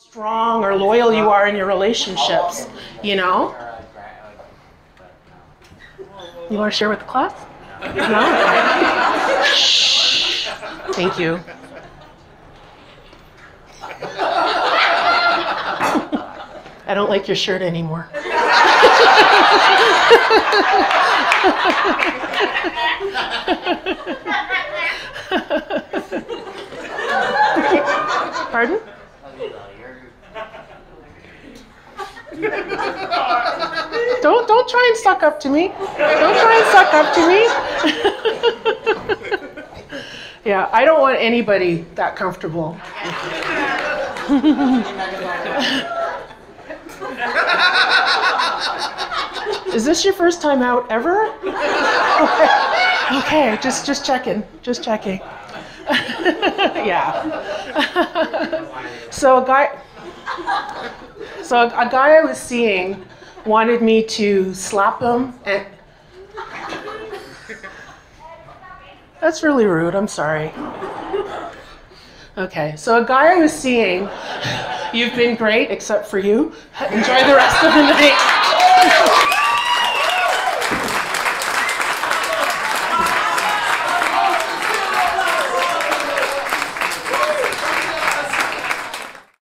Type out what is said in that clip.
strong or loyal you are in your relationships, you know? You want to share with the class? No? Shh. Thank you. I don't like your shirt anymore. Pardon? Don't don't try and suck up to me. Don't try and suck up to me. yeah, I don't want anybody that comfortable. Is this your first time out ever? Okay, okay just just checking, just checking. yeah. so a guy, so a guy I was seeing wanted me to slap him and. That's really rude. I'm sorry. Okay, so a guy I was seeing, you've been great except for you. Enjoy the rest of the night.